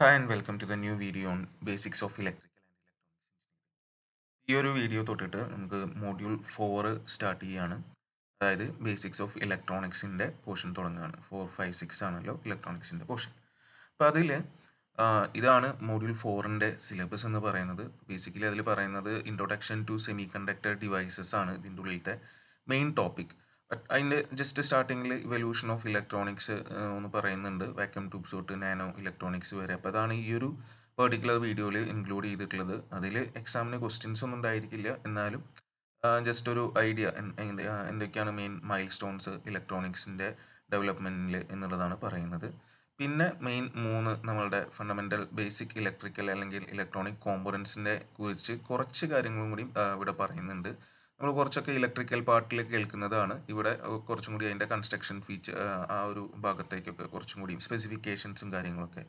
Hi and welcome to the new video on basics of electrical and electronics. engineering. ഈ ഒരു video തൊട്ടിട്ട് നമുക്ക് module four start ചെയ്യുകയാണ് അതായത് ബേസിക്സ് ഓഫ് ഇലക്ട്രോണിക്സിന്റെ പോർഷൻ തുടങ്ങുകയാണ്. ഫോർ ഫൈവ് സിക്സ് ആണല്ലോ ഇലക്ട്രോണിക്സിന്റെ പോർഷൻ അപ്പോൾ അതിൽ ഇതാണ് മോഡ്യൂൾ ഫോറിന്റെ സിലബസ് എന്ന് പറയുന്നത്. ബേസിക്കലി അതിൽ പറയുന്നത് introduction to semiconductor devices ആണ് ഇതിന്റെ ഉള്ളിലത്തെ മെയിൻ ടോപ്പിക് അതിന്റെ ജസ്റ്റ് സ്റ്റാർട്ടിങ്ങിൽ ഇവല്യൂഷൻ ഓഫ് ഇലക്ട്രോണിക്സ് എന്ന് പറയുന്നുണ്ട്. വാക്യൂം ട്യൂബ്സ് തൊട്ട് നാനോ ഇലക്ട്രോണിക്സ് വരെ. അപ്പോൾ അതാണ് ഈ ഒരു പെർട്ടിക്കുലർ വീഡിയോയിൽ ഇൻക്ലൂഡ് ചെയ്തിട്ടുള്ളത്. അതിൽ എക്സാമിന് ക്വസ്റ്റ്യൻസ് ഒന്നും ഉണ്ടായിരിക്കില്ല. എന്നാലും ജസ്റ്റ് ഒരു ഐഡിയ എന്തൊക്കെയാണ് മെയിൻ മൈൽ സ്റ്റോൺസ് ഇലക്ട്രോണിക്സിന്റെ ഡെവലപ്മെന്റിൽ എന്നുള്ളതാണ് പറയുന്നത്. പിന്നെ മെയിൻ മൂന്ന് നമ്മളുടെ ഫണ്ടമെന്റൽ ബേസിക് ഇലക്ട്രിക്കൽ അല്ലെങ്കിൽ ഇലക്ട്രോണിക് കോമ്പോണൻസിന്റെ കുറിച്ച് കുറച്ച് കാര്യങ്ങളും കൂടി ഇവിടെ പറയുന്നുണ്ട്. നമ്മൾ കുറച്ചൊക്കെ ഇലക്ട്രിക്കൽ പാർട്ടിൽ കേൾക്കുന്നതാണ്. ഇവിടെ കുറച്ചും കൂടി അതിന്റെ കൺസ്ട്രക്ഷൻ ഫീച്ചർ ആ ഒരു ഭാഗത്തേക്കൊക്കെ കുറച്ചും കൂടി സ്പെസിഫിക്കേഷൻസും കാര്യങ്ങളൊക്കെ.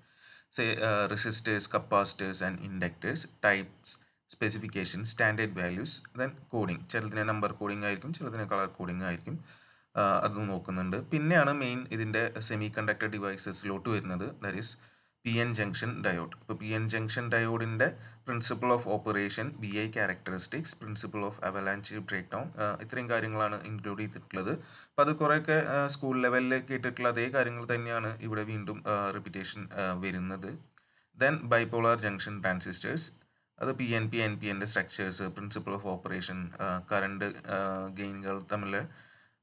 Say resistors capacitors and inductors types specification standard values then coding ചിലതിന് നമ്പർ കോഡിംഗ് ആയിരിക്കും ചിലതിന് കളർ കോഡിംഗ് ആയിരിക്കും. അത് നോക്കുന്നുണ്ട്. പിന്നെയാണ് മെയിൻ ഇതിന്റെ സെമി കണ്ടക്ടർ ഡിവൈസസിലോട്ട് വരുന്നത്. That is P N junction diode ഇപ്പോൾ പി എൻ ജംഗ്ഷൻ ഡയോഡിന്റെ principle of operation B I characteristics principle of avalanche breakdown ഇത്രയും കാര്യങ്ങളാണ് ഇൻക്ലൂഡ് ചെയ്തിട്ടുള്ളത്. അപ്പോൾ അത് കുറേയൊക്കെ സ്കൂൾ ലെവലിൽ കേട്ടിട്ടുള്ള അതേ കാര്യങ്ങൾ തന്നെയാണ് ഇവിടെ വീണ്ടും റിപ്പീറ്റേഷൻ വരുന്നത്. ദെൻ ബൈപോളാർ ജംഗ്ഷൻ ട്രാൻസിസ്റ്റേഴ്സ് അത് P N P N P എന്റെ structures principle of operation current ഗെയിനുകൾ തമ്മിൽ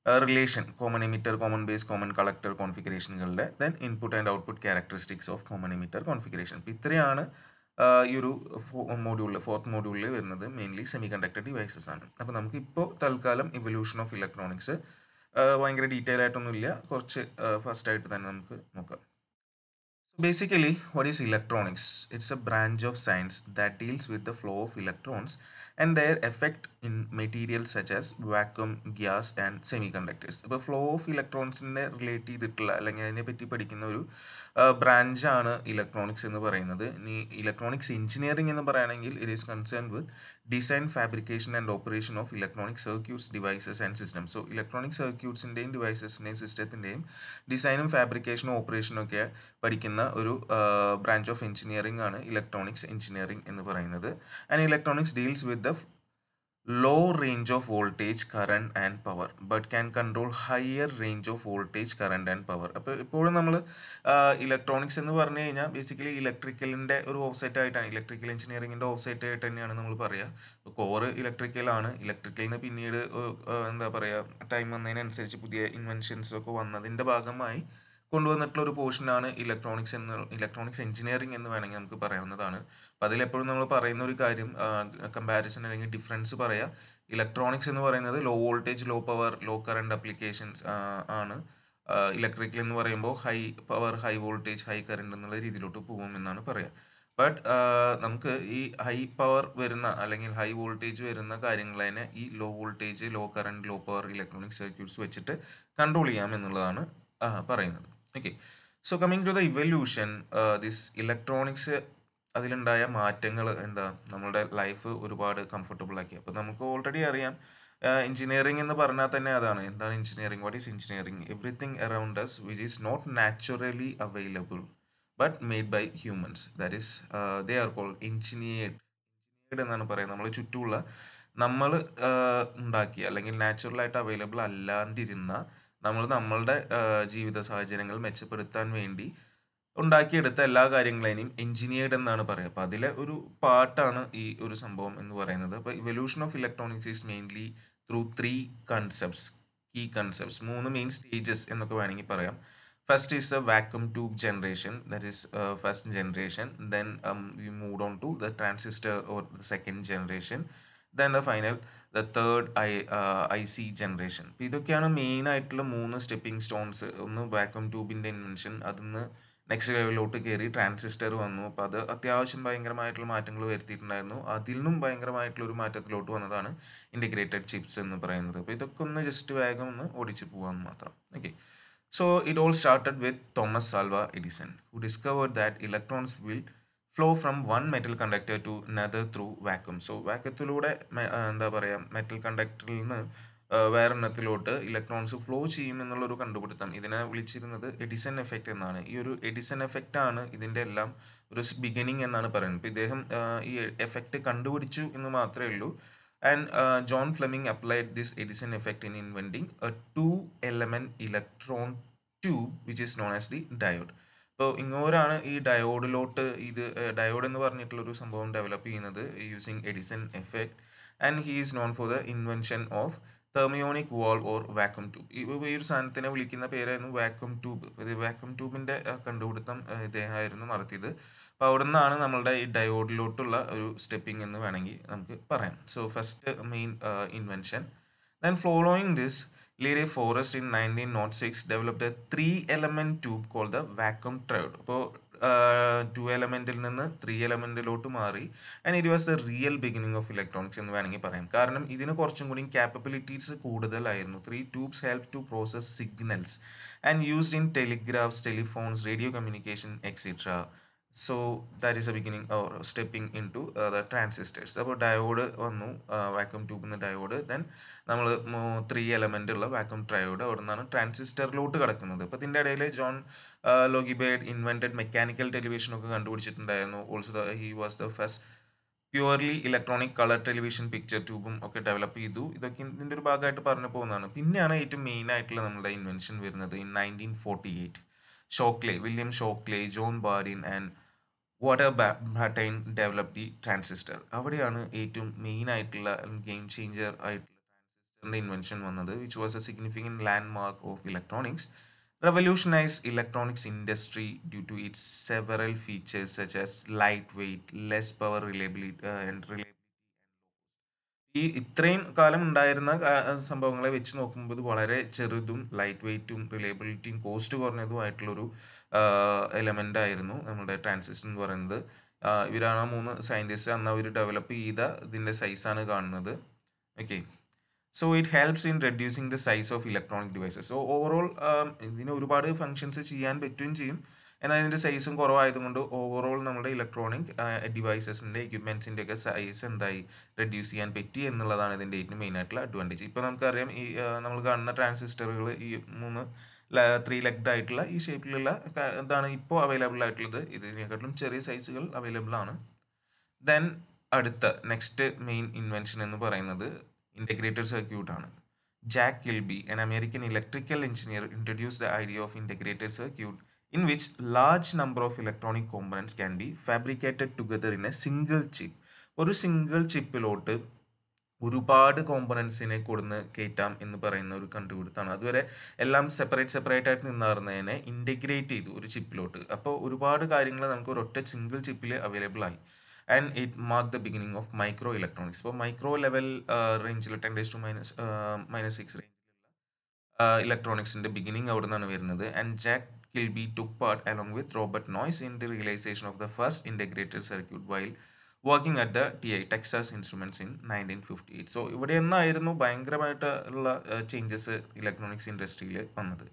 relation common emitter common base common collector കോൺഫിഗറേഷനുകളുടെ then input and output characteristics of common emitter configuration അപ്പോൾ ഇത്രയാണ് ഈ ഒരു മോഡ്യൂളിൽ fourth മോഡ്യൂളിൽ വരുന്നത്. മെയിൻലി സെമി കണ്ടക്ടർ ഡിവൈസസ് ആണ്. അപ്പോൾ നമുക്ക് ഇപ്പോൾ തൽക്കാലം ഇവല്യൂഷൻ ഓഫ് ഇലക്ട്രോണിക്സ് ഭയങ്കര ഡീറ്റെയിൽ ആയിട്ടൊന്നുമില്ല. കുറച്ച് ഫസ്റ്റ് ആയിട്ട് തന്നെ നമുക്ക് നോക്കാം. Basically what is electronics? It's a branch of science that deals with the flow of electrons and their effect in materials such as vacuum, gas and semiconductors. ഇപ്പോൾ flow of ഇലക്ട്രോൺസിനെ relate ചെയ്തിട്ടുള്ള അല്ലെങ്കിൽ അതിനെ പറ്റി പഠിക്കുന്ന ഒരു ബ്രാഞ്ചാണ് ഇലക്ട്രോണിക്സ് എന്ന് പറയുന്നത്. ഇനി ഇലക്ട്രോണിക്സ് എഞ്ചിനീയറിംഗ് എന്ന് പറയുകയാണെങ്കിൽ it is concern with design fabrication and operation of electronic circuits devices and system so electronic സർക്യൂട്ട്സിന്റെയും ഡിവൈസസിന്റെയും സിസ്റ്റത്തിന്റെയും ഡിസൈനും ഫാബ്രിക്കേഷനും ഓപ്പറേഷനും ഒക്കെ പഠിക്കുന്ന ഒരു ബ്രാഞ്ച് ഓഫ് എഞ്ചിനീയറിംഗ് ആണ് ഇലക്ട്രോണിക്സ് എഞ്ചിനീയറിംഗ് എന്ന് പറയുന്നത്. And electronics deals with the low range of voltage current and power but can control higher range of voltage current and power. അപ്പോൾ ഇപ്പോഴും നമ്മൾ ഇലക്ട്രോണിക്സ് എന്ന് പറഞ്ഞു കഴിഞ്ഞാൽ ബേസിക്കലി ഇലക്ട്രിക്കലിന്റെ ഒരു ഓഫ്സെറ്റ് ആയിട്ടാണ്. ഇലക്ട്രിക്കൽ എഞ്ചിനീയറിങ്ങിന്റെ ഓഫ്സെറ്റ് ആയിട്ട് തന്നെയാണ് നമ്മൾ പറയുക കോർ ഇലക്ട്രിക്കലാണ് ഇലക്ട്രിക്കലിന് പിന്നീട് എന്താ പറയുക ടൈം വന്നതിനനുസരിച്ച് പുതിയ ഇൻവെൻഷൻസ് ഒക്കെ വന്നതിന്റെ ഭാഗമായി കൊണ്ടുവന്നിട്ടുള്ള ഒരു പോർഷനാണ് ഇലക്ട്രോണിക്സ് എന്ന് ഇലക്ട്രോണിക്സ് എഞ്ചിനീയറിംഗ് എന്ന് വേണമെങ്കിൽ നമുക്ക് പറയാവുന്നതാണ്. അപ്പോൾ അതിലെപ്പോഴും നമ്മൾ പറയുന്ന ഒരു കാര്യം കമ്പാരിസൺ അല്ലെങ്കിൽ ഡിഫറൻസ് പറയാം. ഇലക്ട്രോണിക്സ് എന്ന് പറയുന്നത് low voltage low power low current applications ആണ്. ഇലക്ട്രിക്കൽ എന്ന് പറയുമ്പോൾ high power high voltage high current എന്നുള്ള രീതിയിലോട്ട് പോകും എന്നാണ് പറയുക ബട്ട് നമുക്ക് ഈ ഹൈ പവർ വരുന്ന അല്ലെങ്കിൽ ഹൈ വോൾട്ടേജ് വരുന്ന കാര്യങ്ങളതിനെ ഈ low voltage low current low power electronic circuits വെച്ചിട്ട് കൺട്രോൾ ചെയ്യാം എന്നുള്ളതാണ് പറയുന്നത്. Okay so coming to the evolution this electronics അതിലുണ്ടായ മാറ്റങ്ങൾ എന്താ? നമ്മളുടെ ലൈഫ് ഒരുപാട് കംഫർട്ടബിൾ ആക്കി. അപ്പോൾ നമുക്ക് ഓൾറെഡി അറിയാം എഞ്ചിനീയറിംഗ് എന്ന് പറഞ്ഞാൽ തന്നെ അതാണ്. എന്താണ് engineering what is engineering everything around us which is not naturally available but made by humans that is they are called engineered engineered എന്നാണ് പറയുന്നത്. നമ്മൾ ചുറ്റുമുള്ള നമ്മൾ ഉണ്ടാക്കിയ അല്ലെങ്കിൽ നാച്ചുറലായിട്ട് അവൈലബിൾ അല്ലാതിരുന്ന നമ്മൾ നമ്മളുടെ ജീവിത സാഹചര്യങ്ങൾ മെച്ചപ്പെടുത്താൻ വേണ്ടി ഉണ്ടാക്കിയെടുത്ത എല്ലാ കാര്യങ്ങളെയും എഞ്ചിനീയർഡ് എന്നാണ് പറയുക. അപ്പോൾ അതിലെ ഒരു പാർട്ടാണ് ഈ ഒരു സംഭവം എന്ന് പറയുന്നത്. അപ്പോൾ evolution of electronics is mainly through three concepts key concepts മൂന്ന് മെയിൻ സ്റ്റേജസ് എന്നൊക്കെ വേണമെങ്കിൽ പറയാം. First is the vacuum tube generation that is first generation then we move on to the transistor or the second generation then the final the third I I C generation അപ്പോൾ ഇതൊക്കെയാണ് main ആയിട്ടുള്ള മൂന്ന് stepping stones ഒന്ന് vacuum ട്യൂബിന്റെ invention അതിന്ന് next ലെവലിലോട്ട് കയറി transistor വന്നു. അപ്പോൾ അത് അത്യാവശ്യം ഭയങ്കരമായിട്ടുള്ള മാറ്റങ്ങൾ വരുത്തിയിട്ടുണ്ടായിരുന്നു. അതിൽ നിന്നും ഭയങ്കരമായിട്ടുള്ള ഒരു മാറ്റത്തിലോട്ട് വന്നതാണ് ഇന്റിഗ്രേറ്റഡ് ചിപ്സ് എന്ന് പറയുന്നത്. അപ്പോൾ ഇതൊക്കെ ഒന്ന് ജസ്റ്റ് വേഗം ഒന്ന് ഓടിച്ചു പോകാമെന്ന് മാത്രം. Okay so it all started with Thomas Alva Edison who discover that electrons will flow from one metal conductor to another through vacuum so വാക്യത്തിലൂടെ എന്താ പറയുക മെറ്റൽ കണ്ടക്ടറിൽ നിന്ന് വേറെണ്ണത്തിലോട്ട് ഇലക്ട്രോൺസ് ഫ്ലോ ചെയ്യും എന്നുള്ളൊരു കണ്ടുപിടുത്തം. ഇതിനെ വിളിച്ചിരുന്നത് എഡിസൺ എഫക്റ്റ് എന്നാണ്. ഈ ഒരു എഡിസൺ എഫക്റ്റ് ആണ് ഇതിന്റെ എല്ലാം ഒരു ബിഗിനിങ് എന്നാണ് പറയുന്നത്. ഇപ്പം ഇദ്ദേഹം ഈ എഫക്റ്റ് കണ്ടുപിടിച്ചു എന്ന് മാത്രമേ ഉള്ളൂ. And John Fleming applied this Edison effect in inventing a two element electron tube which is known as the diode അപ്പോൾ ഇങ്ങോരാണ് ഈ ഡയോഡിലോട്ട് ഇത് ഡയോഡ് എന്ന് പറഞ്ഞിട്ടുള്ള ഒരു സംഭവം ഡെവലപ്പ് ചെയ്യുന്നത് using Edison effect and he is known for the invention of thermionic valve or vacuum tube ഈ ഒരു സാധനത്തിനെ വിളിക്കുന്ന പേരായിരുന്നു വാക്വം ട്യൂബ് ഇത് വാക്വം ട്യൂബിന്റെ കണ്ടുപിടുത്തം ഇദ്ദേഹമായിരുന്നു നടത്തിയത്. അപ്പോൾ അവിടെ നിന്നാണ് നമ്മളുടെ ഈ ഡയോഡിലോട്ടുള്ള ഒരു സ്റ്റെപ്പിംഗ് എന്ന് വേണമെങ്കിൽ നമുക്ക് പറയാം. So first main invention then following this Lee de Forest in nineteen nought six developed a three element tube call the vacuum triode അപ്പോൾ ടു എലമെന്റിൽ നിന്ന് ത്രീ എലമെന്റിലോട്ട് മാറി and it was the real beginning of electronics എന്ന് വേണമെങ്കിൽ പറയാം. കാരണം ഇതിന് കുറച്ചും കൂടി ക്യാപ്പബിലിറ്റീസ് കൂടുതലായിരുന്നു. Three tubes help to process signals and used in telegraphs telephones radio communication etcetera so that is a beginning or stepping into the transistors അപ്പോൾ diode വന്നു വാക്വം ട്യൂബിൽ നിന്ന് ഡയോഡ് ദെൻ നമ്മൾ ത്രീ എലമെന്റ് ഉള്ള vacuum triode അവിടെ നിന്നാണ് ട്രാൻസിസ്റ്ററിലോട്ട് കിടക്കുന്നത്. അപ്പോൾ ഇതിന്റെ ഇടയിൽ John Logie Baird invented mechanical television ഒക്കെ കണ്ടുപിടിച്ചിട്ടുണ്ടായിരുന്നു. Also he was the first purely electronic colour television picture ട്യൂബും ഒക്കെ ഡെവലപ്പ് ചെയ്തു. ഇതൊക്കെ ഇതിന്റെ ഒരു ഭാഗമായിട്ട് പറഞ്ഞു പോകുന്നതാണ്. പിന്നെയാണ് ഏറ്റവും മെയിൻ ആയിട്ടുള്ള നമ്മുടെ ഇൻവെൻഷൻ വരുന്നത് in nineteen forty eight Shockley William Shockley, John Bardeen and Walter Brattain develop the transistor അവിടെയാണ് ഏറ്റവും മെയിൻ ആയിട്ടുള്ള ഗെയിം ചേഞ്ചർ ആയിട്ടുള്ള ട്രാൻസിസ്റ്ററിന്റെ ഇൻവെൻഷൻ വന്നത് which was a significant landmark of electronics revolutionise electronics industry due to its several features such as light weight less power reliability and reliability. ഈ ഇത്രയും കാലം ഉണ്ടായിരുന്ന സംഭവങ്ങളെ വെച്ച് നോക്കുമ്പോൾ വളരെ ചെറുതും ലൈറ്റ് വെയ്റ്റും റിലയബിലിറ്റിയും കോസ്റ്റ് കുറഞ്ഞതുമായിട്ടുള്ളൊരു എലമെന്റ് ആയിരുന്നു നമ്മുടെ ട്രാൻസിസ്റ്റർ എന്ന് പറയുന്നത്. ഇവരാണ് ആ മൂന്ന് സയന്റിസ്റ്റ് അന്ന് അവർ ഡെവലപ്പ് ചെയ്ത ഇതിന്റെ സൈസാണ് കാണുന്നത്. Okay so it helps in reducing the size of electronic devices so overall ഇതിന് ഒരുപാട് ഫങ്ഷൻസ് ചെയ്യാൻ പറ്റുകയും ചെയ്യും. എന്നാൽ ഇതിന്റെ സൈസും കുറവായതുകൊണ്ട് ഓവറോൾ നമ്മുടെ ഇലക്ട്രോണിക് ഡിവൈസസിന്റെ എക്യുപ്മെൻസിന്റെ ഒക്കെ സൈസ് എന്തായി? റെഡ്യൂസ് ചെയ്യാൻ പറ്റി എന്നുള്ളതാണ് ഇതിന്റെ ഏറ്റവും മെയിൻ ആയിട്ടുള്ള അഡ്വാന്റേജ് ഇപ്പോൾ നമുക്കറിയാം ഈ നമ്മൾ കാണുന്ന ട്രാൻസിസ്റ്ററുകൾ ഈ മൂന്ന് ത്രീ ലെഗ്ഡ് ആയിട്ടുള്ള ഈ ഷേപ്പിലുള്ള ഇതാണ് ഇപ്പോൾ അവൈലബിൾ ആയിട്ടുള്ളത്. ഇതിനെക്കാട്ടിലും ചെറിയ സൈസുകൾ അവൈലബിൾ ആണ്. ദെൻ അടുത്ത നെക്സ്റ്റ് മെയിൻ ഇൻവെൻഷൻ എന്ന് പറയുന്നത് ഇന്റഗ്രേറ്റഡ് സർക്യൂട്ട് ആണ്. Jack Kilby an American electrical engineer introduce the idea of integrated circuit in which large number of electronic components can be fabricated together in a single chip. ഒരു single ചിപ്പിലോട്ട് ഒരുപാട് കോമ്പണൻസിനെ കൊടുന്ന് കയറ്റാം എന്ന് പറയുന്ന ഒരു കണ്ടുപിടുത്താണ്. അതുവരെ എല്ലാം സെപ്പറേറ്റ് സെപ്പറേറ്റ് ആയിട്ട് നിന്നാറുന്നതിനെ ഇന്റഗ്രേറ്റ് ചെയ്തു ഒരു ചിപ്പിലോട്ട് അപ്പോൾ ഒരുപാട് കാര്യങ്ങൾ നമുക്ക് ഒരൊറ്റ സിംഗിൾ ചിപ്പിൽ അവൈലബിൾ ആയി. And it mark the beginning of microelectronics ഇപ്പോൾ മൈക്രോ ലെവൽ റേഞ്ചിൽ ten raise to minus minus six റേഞ്ചിലുള്ള ഇലക്ട്രോണിക്സിന്റെ ബിഗിനിങ് അവിടെ നിന്നാണ് വരുന്നത്. And Jack Kilby took part along with Robert Noyce in the realisation of the first integrated circuit while working at the T I Texas Instruments in nineteen fifty eight so ഇവിടെ എന്നായിരുന്നു ഭയങ്കരമായിട്ടുള്ള changes electronics ഇൻഡസ്ട്രിയിൽ വന്നത്.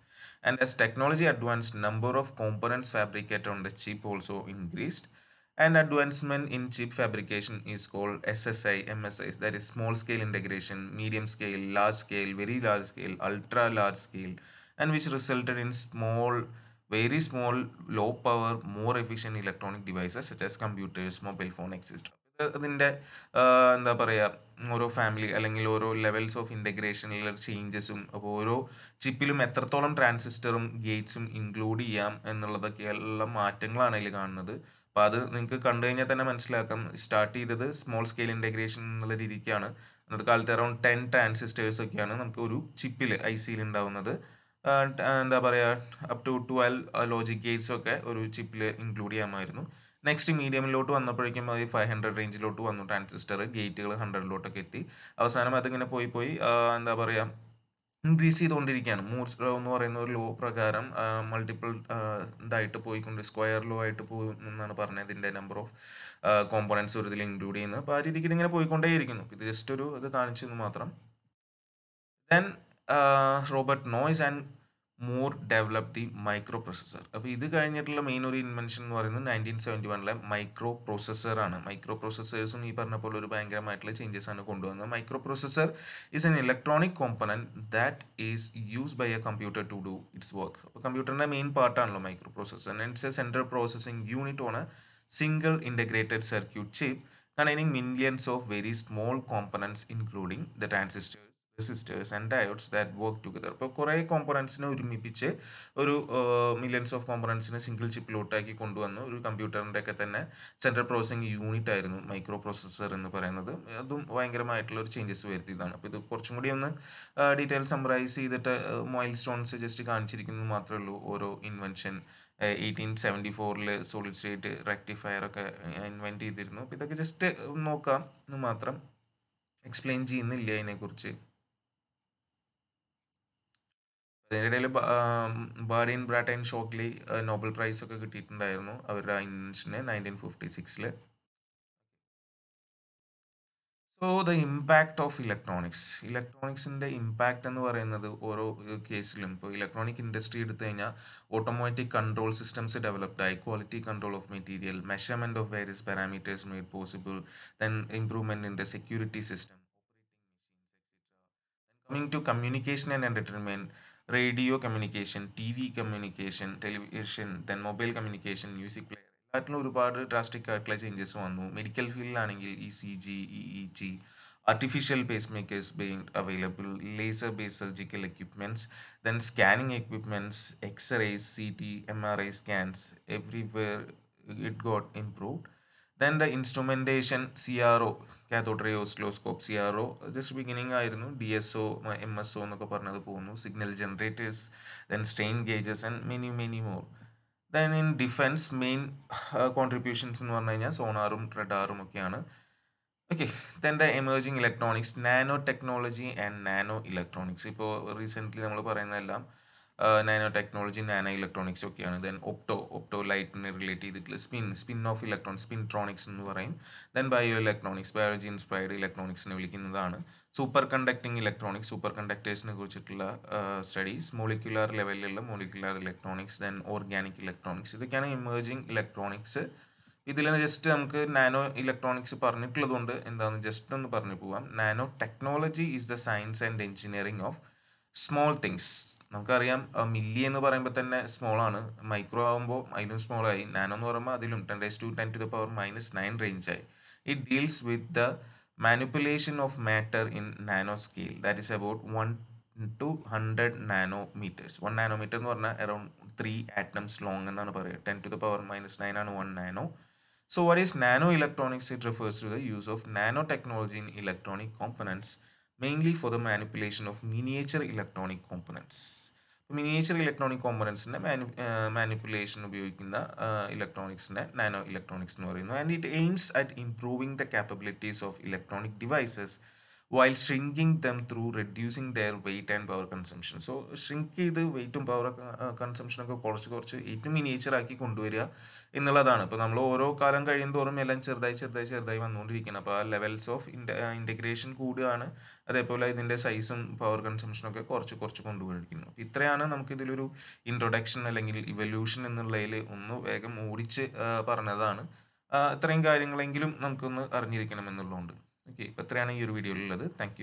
And as technology advanced number of components fabricated on the chip also increased and advancement in chip fabrication is called SSI, MSI, that is small scale integration, medium scale, large scale, very large scale, ultra large scale, and which resulted in small, very small, low power, more efficient electronic devices such as computers, mobile phone, etc. അതിന്റെ എന്താ പറയുക ഓരോ family അല്ലെങ്കിൽ ഓരോ levels of ഇന്റഗ്രേഷനിലെ ചേഞ്ചസും അപ്പോൾ ഓരോ ചിപ്പിലും എത്രത്തോളം ട്രാൻസിസ്റ്ററും ഗേറ്റ്സും include ചെയ്യാം എന്നുള്ളതൊക്കെയുള്ള മാറ്റങ്ങളാണ് അതിൽ കാണുന്നത്. അപ്പോൾ അത് നിങ്ങൾക്ക് കണ്ടു കഴിഞ്ഞാൽ തന്നെ മനസ്സിലാക്കാം. സ്റ്റാർട്ട് ചെയ്തത് സ്മോൾ സ്കെയിൽ ഇന്റഗ്രേഷൻ എന്നുള്ള രീതിക്കാണ്. അന്നത്തെ കാലത്ത് അറൗണ്ട് ടെൻ ട്രാൻസിസ്റ്റേഴ്സ് ഒക്കെയാണ് നമുക്ക് ഒരു ചിപ്പിൽ ഐ സിയിൽ ഉണ്ടാവുന്നത്. എന്താ പറയുക up to twelve logic gates ഒക്കെ ഒരു ചിപ്പിൽ ഇൻക്ലൂഡ് ചെയ്യാമായിരുന്നു. നെക്സ്റ്റ് മീഡിയമിലോട്ട് വന്നപ്പോഴേക്കും അത് ഫൈവ് ഹൺഡ്രഡ് റേഞ്ചിലോട്ട് വന്നു ട്രാൻസിസ്റ്റർ ഗേറ്റുകൾ ഹൺഡ്രഡിലോട്ടൊക്കെ എത്തി. അവസാനം അതിങ്ങനെ പോയി പോയി എന്താ പറയുക ഇൻക്രീസ് ചെയ്തുകൊണ്ടിരിക്കുകയാണ്. മൂർസ് ലോ എന്ന് പറയുന്ന ഒരു ലോ പ്രകാരം മൾട്ടിപ്പിൾ ഇതായിട്ട് പോയിക്കൊണ്ട് സ്ക്വയർ ലോ ആയിട്ട് പോകും എന്നാണ് പറഞ്ഞത് ഇതിന്റെ നമ്പർ ഓഫ് കോമ്പോണൻസ് ഒരു ഇതിൽ ഇൻക്ലൂഡ് ചെയ്യുന്നത്. അപ്പോൾ ആ രീതിക്ക് ഇതിങ്ങനെ പോയിക്കൊണ്ടേയിരിക്കുന്നു. ഇത് ജസ്റ്റ് ഒരു ഇത് കാണിച്ചു മാത്രം. Then Robert Noyce and more develop the micro. അപ്പോൾ ഇത് കഴിഞ്ഞിട്ടുള്ള മെയിൻ ഒരു ഇൻവെൻഷൻ എന്ന് പറയുന്നത് നയന്റീൻ സെവന്റി വണ്ണിലെ മൈക്രോ പ്രോസസ്സറാണ് മൈക്രോ പ്രോസസ്സേഴ്സും ഈ പറഞ്ഞ പോലെ ഒരു ഭയങ്കരമായിട്ടുള്ള ചേഞ്ചസ് ആണ് കൊണ്ടുവന്നത്. Microprocessor is an electronic component that is use by a computer to do its work അപ്പോൾ കമ്പ്യൂട്ടറിന്റെ main പാർട്ടാണല്ലോ microprocessor it's a central processing unit on a single integrated circuit chip containing millions of very small components including the transistors resistors and diodes that work together ഇപ്പോൾ കുറേ കോമ്പണൻസിനെ ഒരുമിപ്പിച്ച് ഒരു millions of കോമ്പണൻസിനെ single ചിപ്പിലോട്ടാക്കി കൊണ്ടുവന്നു ഒരു കമ്പ്യൂട്ടറിന്റെ ഒക്കെ തന്നെ സെൻട്രൽ പ്രോസസ്സിംഗ് യൂണിറ്റ് ആയിരുന്നു മൈക്രോ പ്രോസസ്സർ എന്ന് പറയുന്നത്. അതും ഭയങ്കരമായിട്ടുള്ള ഒരു ചേഞ്ചസ് വരുത്തിയതാണ്. അപ്പോൾ ഇത് കുറച്ചും കൂടി ഒന്ന് ഡീറ്റെയിൽ സമ്മറൈസ് ചെയ്തിട്ട് മൈൽ സ്റ്റോൺസ് ജസ്റ്റ് കാണിച്ചിരിക്കുന്നത് മാത്രമേ ഉള്ളൂ. ഓരോ ഇൻവെൻഷൻ എയ്റ്റീൻ സെവന്റി ഫോറിൽ സോളിഡ് സ്റ്റേറ്റ് റെക്ടിഫയർ ഒക്കെ ഇൻവെന്റ് ചെയ്തിരുന്നു. അപ്പോൾ ഇതൊക്കെ ജസ്റ്റ് നോക്കാം. എന്ന് മാത്രം എക്സ്പ്ലെയിൻ ചെയ്യുന്നില്ല അതിനെക്കുറിച്ച് അതിനിടയിൽ Bardeen Brattain Shockley Nobel prize ഒക്കെ കിട്ടിയിട്ടുണ്ടായിരുന്നു അവരുടെ ഇൻവെൻഷന് നയന്റീൻ ഫിഫ്റ്റി സിക്സിൽ so the impact of electronics ഇലക്ട്രോണിക്സിന്റെ impact എന്ന് പറയുന്നത് ഓരോ കേസിലും ഇപ്പോൾ ഇലക്ട്രോണിക് ഇൻഡസ്ട്രി എടുത്തു കഴിഞ്ഞാൽ ഓട്ടോമാറ്റിക് കൺട്രോൾ സിസ്റ്റംസ് ഡെവലപ്ഡ് ആയി. Quality control of material measurement of various parameters made possible then improvement in the security system coming to communication and entertainment radio communication T V communication television then mobile communication music player എല്ലാറ്റിലും ഒരുപാട് drastic ആയിട്ടുള്ള changes വന്നു medical ഫീൽഡിലാണെങ്കിൽ E C G E E G artificial pacemakers being available, laser based surgical equipments, then scanning equipments, X rays, CT, MRI scans, everywhere it got improved. Then the instrumentation CRO, cathode C R O just beginning ആയിരുന്നു. D S O M S O എന്നൊക്കെ പറഞ്ഞത് പോകുന്നു. Signal generators then strain gauges and many many more then in defence main contributions എന്ന് പറഞ്ഞു കഴിഞ്ഞാൽ സോണാറും റഡാറും ഒക്കെയാണ്. Okay then the emerging electronics nanotechnology and nanoelectronics ഇപ്പോൾ റീസെന്റ്ലി നമ്മൾ പറയുന്നതെല്ലാം നാനോ ടെക്നോളജി നാനോ ഇലക്ട്രോണിക്സ് ഒക്കെയാണ്. ദെൻ ഒപ്റ്റോ ഒപ്റ്റോ ലൈറ്റിനെ റിലേറ്റ് ചെയ്തിട്ടുള്ള spin spin of electron spintronics എന്ന് പറയും. Then bio electronics biology inspired ഇലക്ട്രോണിക്സിനെ വിളിക്കുന്നതാണ്. സൂപ്പർ കണ്ടക്ടിങ് ഇലക്ട്രോണിക്സ് സൂപ്പർ കണ്ടക്ടേഴ്സിനെ കുറിച്ചിട്ടുള്ള സ്റ്റഡീസ് മോളിക്കുലാർ ലെവലിലുള്ള molecular electronics then organic electronics ഇതൊക്കെയാണ് എമേർജിങ് ഇലക്ട്രോണിക്സ് ഇതിൽ ജസ്റ്റ് നമുക്ക് നാനോ ഇലക്ട്രോണിക്സ് പറഞ്ഞിട്ടുള്ളത് കൊണ്ട് എന്താണെന്ന് ജസ്റ്റ് ഒന്ന് പറഞ്ഞു പോവാം. Nanotechnology is the science and engineering of small things നമുക്കറിയാം മില്ലി എന്ന് പറയുമ്പോൾ തന്നെ സ്മോൾ ആണ്. മൈക്രോ ആകുമ്പോൾ അതിലും സ്മോൾ ആയി. നാനോ എന്ന് പറയുമ്പോൾ അതിലും ten raise to ten to the power minus nine range ആയി. It deals with the manipulation of matter in nanoscale that is about one to hundred nanometres one nanometre എന്ന് പറഞ്ഞാൽ around three atoms long എന്നാണ് പറയുക. Ten to the power minus nine ആണ് one nano so what is nanoelectronics it refers to the use of nanotechnology in electronic components, mainly for the manipulation of miniature electronic components. Miniature electronic കോമ്പണൻസിന്റെ mani manipulation ഉപയോഗിക്കുന്ന ഇലക്ട്രോണിക്സിനെ nano electronics എന്ന് പറയുന്നു and it aims at improving the capabilities of electronic devices while shrinking them through reducing their weight and power consumption so shrink ചെയ്ത് വെയിറ്റും power കൺസംഷനൊക്കെ കുറച്ച് കുറച്ച് ഏറ്റവും miniature ആക്കി കൊണ്ടുവരിക എന്നുള്ളതാണ്. ഇപ്പോൾ നമ്മൾ ഓരോ കാലം കഴിയും തോറും എല്ലാം ചെറുതായി ചെറുതായി ചെറുതായി വന്നുകൊണ്ടിരിക്കുന്നത് അപ്പോൾ ആ ലെവൽസ് ഓഫ് ഇന്റഗ്രേഷൻ കൂടുകയാണ്. അതേപോലെ ഇതിന്റെ സൈസും പവർ കൺസംഷനും ഒക്കെ കുറച്ച് കുറച്ച് കൊണ്ടുപോയിരിക്കുന്നു അപ്പോൾ ഇത്രയാണ് നമുക്ക് ഇതിലൊരു ഇൻട്രൊഡക്ഷൻ അല്ലെങ്കിൽ ഇവല്യൂഷൻ എന്നുള്ളതിൽ ഒന്ന് വേഗം ഓടിച്ച് പറഞ്ഞതാണ്. ഇത്രയും കാര്യങ്ങളെങ്കിലും നമുക്കൊന്ന് അറിഞ്ഞിരിക്കണം എന്നുള്ളതുകൊണ്ട്. ഓക്കെ ഇപ്പോൾ ഇത്രയാണ് ഈ ഒരു വീഡിയോയിലുള്ളത് താങ്ക്